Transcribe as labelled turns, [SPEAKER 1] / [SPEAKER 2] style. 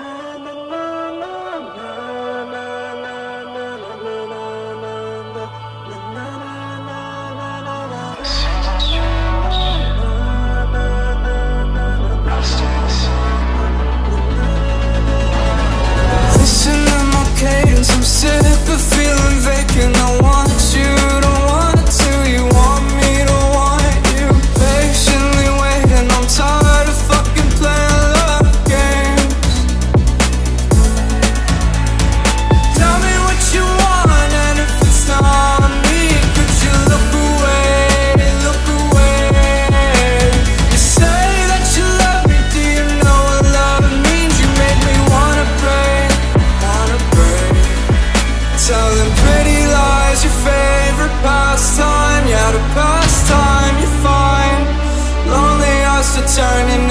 [SPEAKER 1] آمنا telling